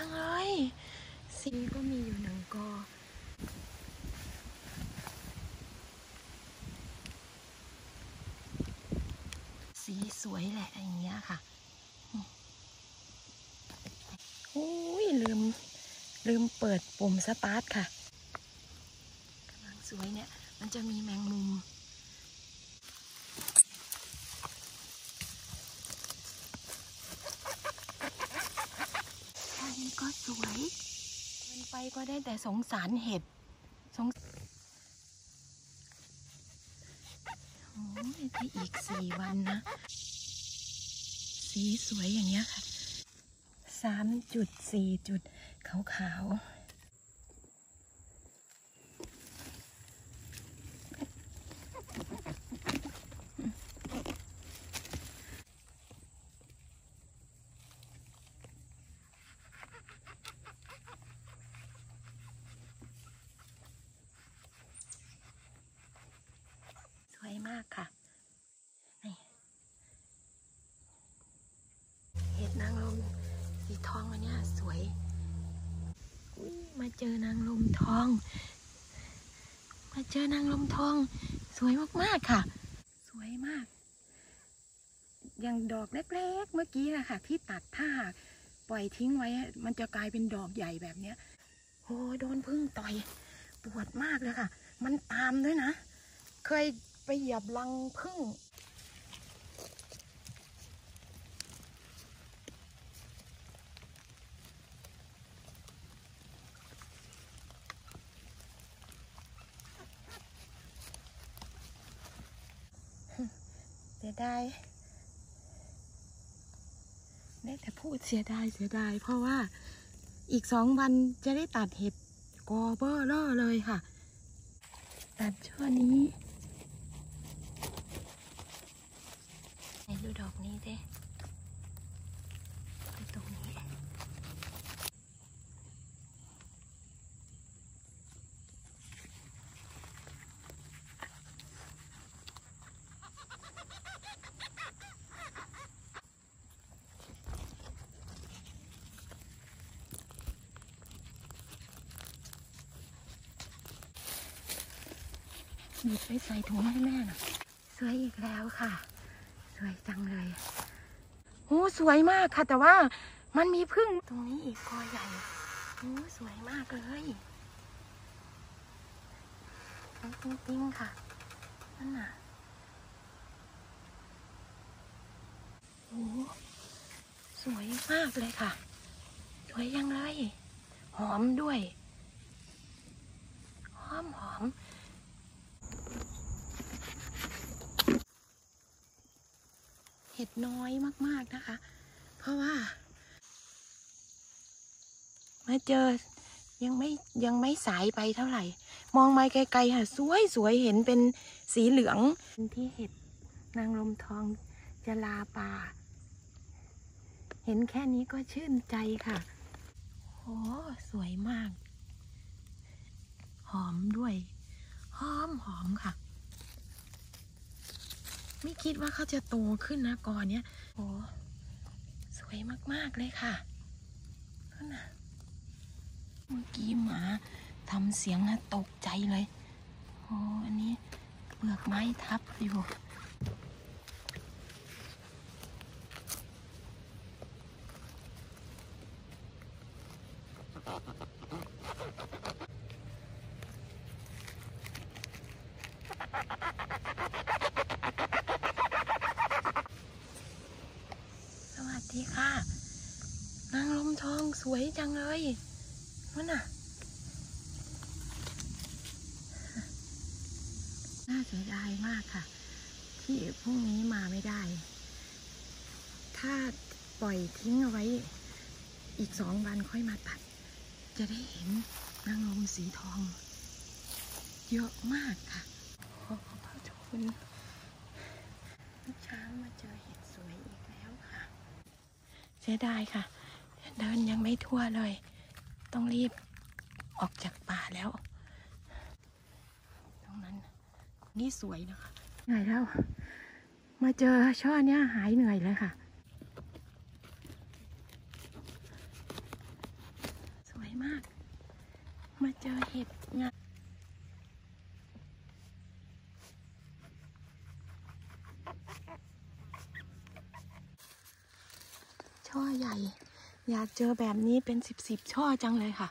จังเลยสีก็มีอยู่หนึ่งกอสีสวยแหละอย่างเงี้ยค่ะโอ้ยลืม ลืมเปิดปุ่มสตาร์ทค่ะกำลังสวยเนี่ย มันจะมีแมงมุม อันนี้ก็สวยมัน ไปก็ได้แต่สงสารเห็ดสงโอ้ยที่อีกสี่วันนะ สีสวยอย่างเนี้ยค่ะสามจุดสี่จุดขาวขาวๆ มากค่ะนี่เห็ดนางลมสีทองอันเนี้ยสวยอุ๊ยมาเจอนางลมทอง มาเจอนางลมทอง สวยมากๆค่ะ สวยมาก อย่างดอกเล็กๆ เมื่อกี้อะค่ะที่ตัดถ้าหากปล่อยทิ้งไว้ มันจะกลายเป็นดอกใหญ่แบบเนี้ยโอ้ยโดนพึ่งต่อย ปวดมากเลยค่ะ มันตามด้วยนะ เคย ไปเหยียบรังพึ่ง เสียดายได้แต่พูดเสียดายเสียดายเพราะว่าอีกสองวันจะได้ตัดเห็ดกอเบอร์เลอเลยค่ะ ตัดช่วงนี้ไหน ดูดอกนี้ดิดูตรงนี้หยิบไปใส่ถุงให้แม่หน่อยสวยอีกแล้วค่ะ สวยจังเลยโอ้สวยมากค่ะ แต่ว่ามันมีพึ่งตรงนี้อีกกอใหญ่โอ้สวยมากเลยทั้งติ้งค่ะนั่นน่ะโอ้สวยมากเลยค่ะ สวยยังเลย หอมด้วย หอมหอม เห็ดน้อยมากๆนะคะ เพราะว่า มาเจอยังไม่ยังไม่สายไปเท่าไหร่ มองมาไกลๆค่ะ สวยสวยเห็นเป็นสีเหลืองที่เห็ดนางลมทองจะลาป่า เห็นแค่นี้ก็ชื่นใจค่ะ โอ้สวยมาก หอมด้วย หอมหอมค่ะ คิดว่าเขาจะโตขึ้นนะกอเนี้ยโอ้สวยมาก ๆ เลยค่ะนั่นน่ะเมื่อกี้หมาทำเสียงอะตกใจเลยโอ้อันนี้เปลือกไม้ทับอยู่ สวัสดีค่ะ นางลมทองส วยจังเลยนั่นน่ะน่าเสียดายมากค่ะ ที่พรุ่งนี้มาไม่ได้ ถ้าปล่อยทิ้งเอาไว้อีกสองวันค่อยมาตัด จะได้เห็นนางลมสีทอง เยอะมากค่ะ ขอขอบพระคุณช้างมาเจอเห็ดสวยอีกแล้วค่ะ เสียดายค่ะ เดินยังไม่ทั่วเลย ต้องรีบออกจากป่าแล้ว ตรงนั้น นี่สวยนะคะเหนื่อยแล้ว มาเจอช่อเนี้ยหายเหนื่อยเลยค่ะมาเจอเห็ดงาช่อใหญ่ อยากเจอแบบนี้เป็นสิบสิบช่อจังเลยค่ะ